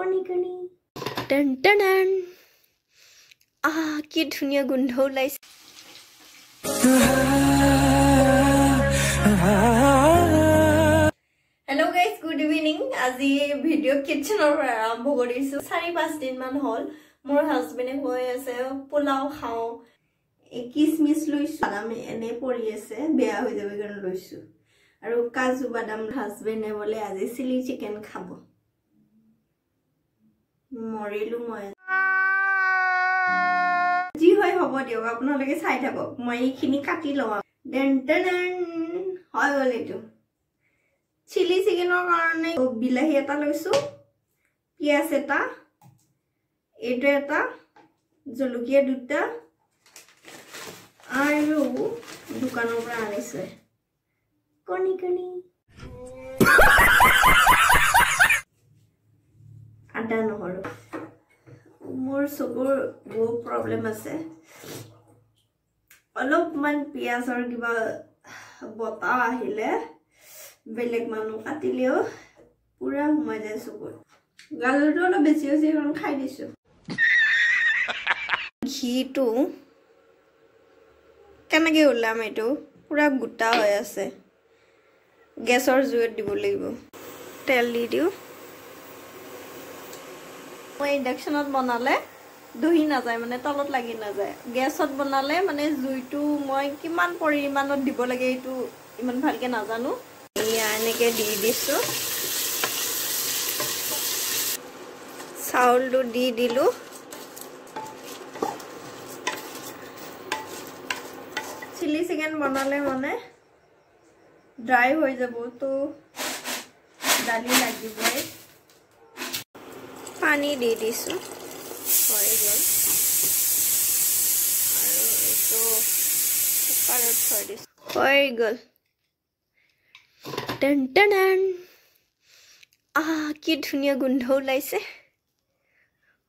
কণী কণী। Ten ten আহ কি ধুনীয়া গোন্ধ ওলাইছে। হেল্ল' গাইজ গুড ইভিনিং আজি ভিডিঅ' কিটচেনৰ পৰা আৰম্ভ কৰিছো। চাৰি পাঁচ দিনমান হ'ল। মোৰ হাজবেণ্ডে কৈ আছে পোলাও খাওঁ। কিচমিচ লৈছো। বাদাম এনে পৰি আছে বেয়া হৈ যাব কাৰণে লৈছো। আৰু কাজু বাদাম হাজবেণ্ডে বোলে আজি চিলি চিকেন খাব। মৰিলো মই। যি হয় হ'ব দিয়ক আপোনালোকে চাই থাকক। মই এইখিনি কাটি লওঁ দেন টেন হৈ গ'ল এইটো। চিলি চিকেনৰ কাৰণে বিলাহী এটা লৈছোঁ পিঁয়াজ এটা এইটো এটা জলকীয়া দুটা আৰু দোকানৰ পৰা আনিছে কণী কণী। আদা নহৰু। মোৰ চকুৰ বহুত প্ৰব্লেম আছে। অলপমান পিঁয়াজৰ কিবা বতাহ আহিলে বেলেগ মানুহ কাটিলেও পুৰা সোমাই যায় চকুত গাজৰটো অলপ বেছি হৈছে সেইকাৰণে খাই দিছোঁ। ঘিটো কেনেকৈ ওলাম এইটো? পুৰা গোটা হৈ আছে। গেছৰ জুইত দিব লাগিব। তেল দি দিওঁ। মই ইণ্ডাকশ্যনত বনালে দহি নাযায় মানে তলত লাগি নাযায়। গেছত বনালে মানে জুইটো মই কিমান পৰিমাণত দিব লাগে এইটো ইমান ভালকৈ নাজানো। এয়া এনেকে দি দিছো। চাউলটো দি দিলো। চিলি চিকেন বনালে মানে ড্ৰাই হৈ যাব তো দালি লাগিবই। পানী দি দিছো। হৈ গ'ল। আৰু এইটো কুকাৰত থৈ দিছো। হৈ গ'ল। Ten ten. আহ কি ধুনীয়া গোন্ধ ওলাইছে।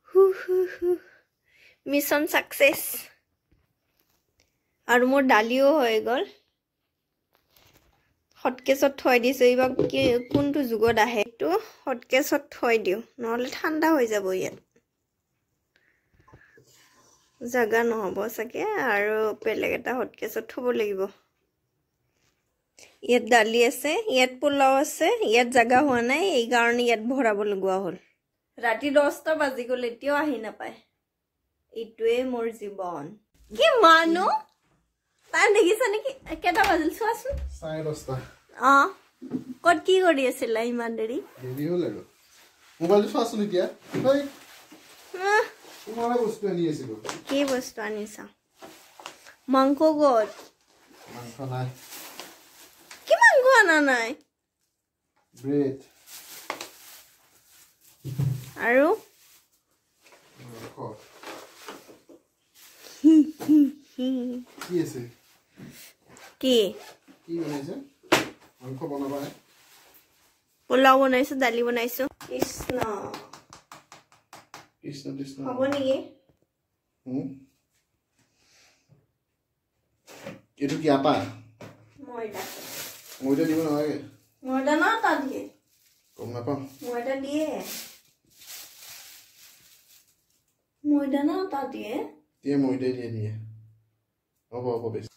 হু হু হু। মিছন ছাকচেছ আৰু মোৰ দালিও হৈ গ'ল। হটকেছত থৈ দিছোঁ। এইবাৰ কি কোনটো যুগত আহে? এইটো হটকেছত থৈ দিওঁ নহ'লে ঠাণ্ডা হৈ যাব ইয়াত। জেগা নহ'ব চাগে আৰু বেলেগ এটা হটকেছত থ'ব লাগিব। ইয়াত দালি আছে ইয়াত পোলাও আছে ইয়াত জেগা হোৱা নাই এইকাৰণে ইয়াত ভৰাব লগোৱা হ'ল। ৰাতি দহটা বাজি গ'ল এতিয়াও আহি নাপায়। এইটোৱে মোৰ জীৱন। কি মানুহ? তাই দেখিছা নেকি? কেইটা বাজিল চোৱাচোন। অ। ক'ত কি কৰি আছিলা ইমান দেৰি? দেৰি হ'ল আৰু। মোবাইলটো চোৱাচোন এতিয়া। ঐ, আহ, তোমাৰে বস্তু আনি আছিলো। কি বস্তু আনিছা? মাংস ক'ত? মাংস নাই। কি মাংস অনা নাই? ব্ৰেড। আৰু? কি আছে? কি? কি বনাইছে? মাংস বনাবা পোলাও বনাইছো দালি বনাইছো কৃষ্ণ কৃষ্ণ কৃষ্ণ হ'ব নেকি? এইটো কি আপা ময়দা দিব নালাগে ময়দা ন তাত দিয়ে গম নাপাওঁ ময়দা দিয়ে ময়দা ন তাত দিয়ে দিয়ে মইদাই দিয়ে দিয়ে হ'ব হ'ব বেছি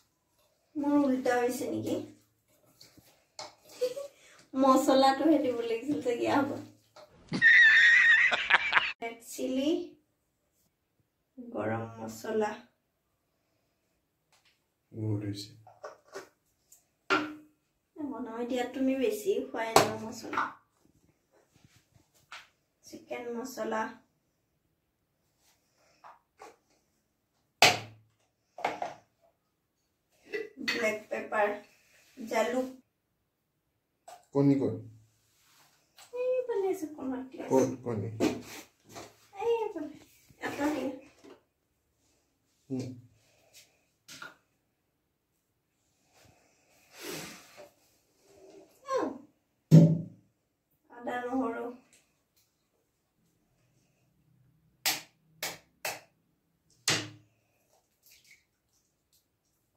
মোৰ উল্টা হৈছে নেকি মচলাটোহে দিব লাগিছিল চাগে হ'ব? ৰেড চিলি গৰম মচলা বনাই দিয়া তুমি বেছি খুৱাই ন মচলা চিকেন মচলা ব্লেক পেপাৰ জালুক। ক'ত এইফালে আছে কণত দিয়া আছে। ক'ত কণী এইফালে এটা দিয়ে হুম। আও। আদা নহৰু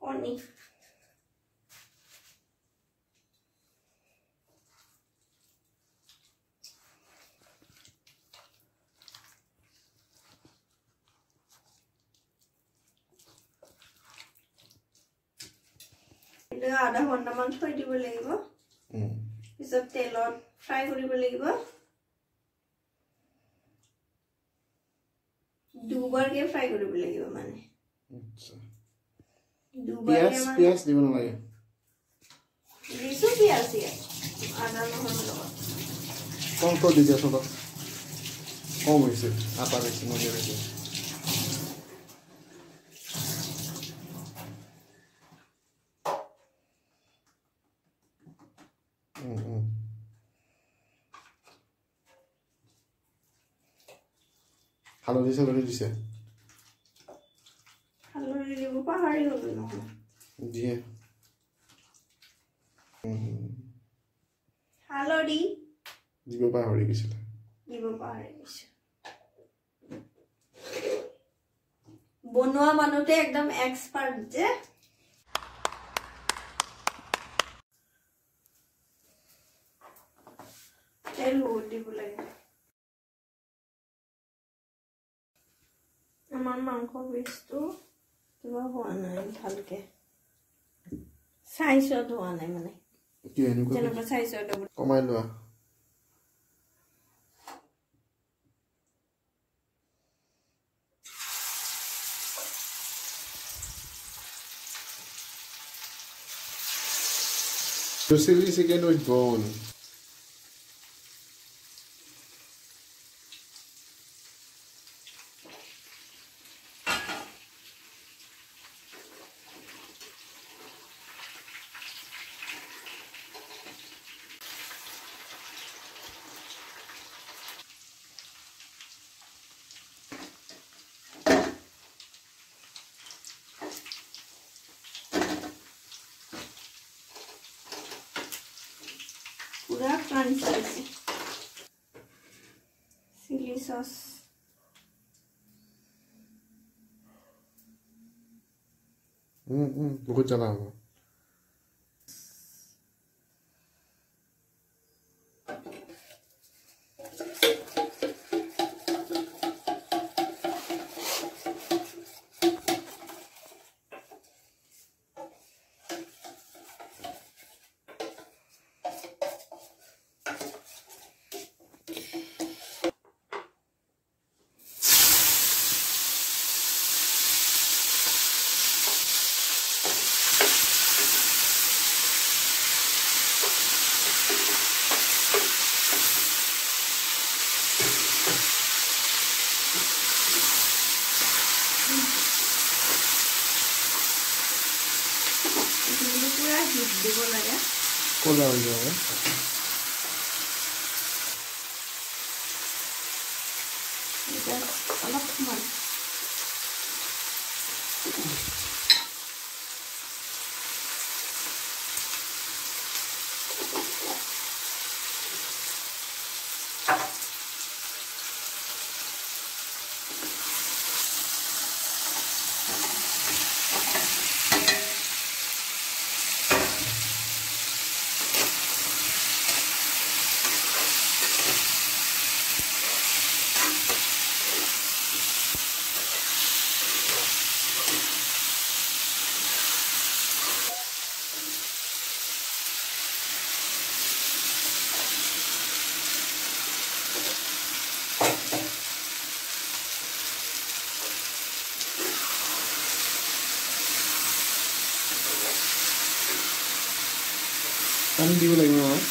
কণী এইটো আধা ঘণ্টামান থৈ দিব লাগিব। পিছত তেলত ফ্ৰাই কৰিব লাগিব। দুবাৰকে ফ্ৰাই কৰিব লাগিব মানে। আচ্ছা। দুবাৰকে পিঁয়াজ মানে পিঁয়াজ দিব নালাগে? দিছো পিঁয়াজ ইয়াত আদা নহৰু লগত। কমকৈ দি দিয়াচোন তাত কম হৈছে আটা বেছি মই দিয়া বেছি। হালধি চালধি দিছে। দিয়ে। হালধি দিব পাহৰি গৈছিলে। দিব পাহৰি গৈছো। বনোৱা মানুহতে একদম এক্সপাৰ্ট যে। তেল বহুত দিব লাগে। আমাৰ মাংস পিচটো কিবা হোৱা নাই ভালকে। চাইজত হোৱা নাই মানে। যেনেকুৱা চাইজত কমাই লোৱা। So chili chicken with bone. পুৰা ক্ৰাঞ্চি আছে চিলি চচ Mm, mm, বহুত জ্বালা হ'ব দিব লাগে ক'লা হৈ যাব এতিয়া অলপ সময় পানী দিব লাগিব নহয়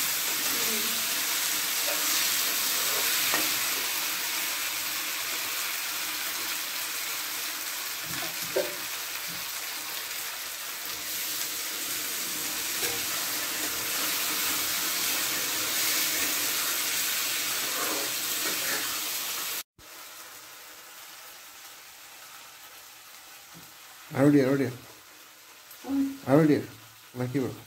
আৰু দিয়া আৰু দিয়া আৰু দিয়া লাগিব টেঙা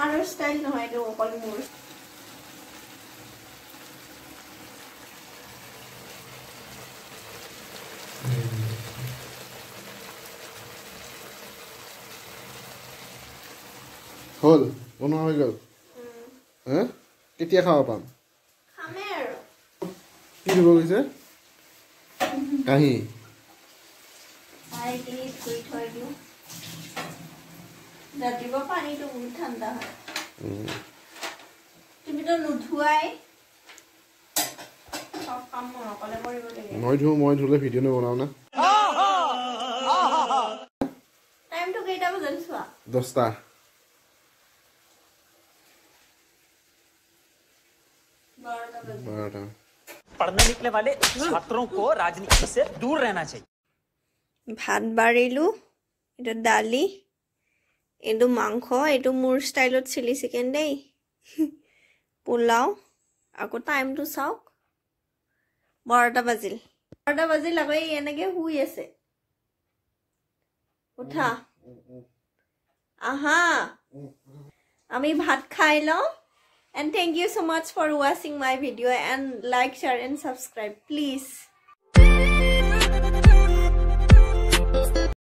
আৰু ষ্টাইল নহয় এইটো অকল মোৰ হ'ল বনোৱা হৈ গ'ল। হে? কেতিয়া খাব পাম? কি দিব গৈছে কাঁহী। ৰাতিপুৱা পানীটো বহুত ঠাণ্ডা হয় তুমিতো নোধোৱাই চব কাম মই অকলে কৰিব লাগে মই ধুওঁ মই ধুলে ভিডিঅ' নবনাওঁ না টাইমটো কেইটা বজাত চোৱা দহটা বাৰটা বজাত বাৰটা पढ़ने निकले वाले छात्रों को राजनीति से दूर रहना चाहिए ভাত বাঢ়িলোঁ এইটো দালি এইটো মাংস এইটো মোৰ ষ্টাইলত চিলি চিকেন দেই। পোলাও আকৌ টাইমটো চাওক। বাৰটা বাজিল। বাৰটা বাজিল আকৌ এই এনেকে শুই আছে। উঠা। আহা। আমি ভাত খাই লওঁ। And thank you so' much for ৱাচিং my video' and like share and subscribe please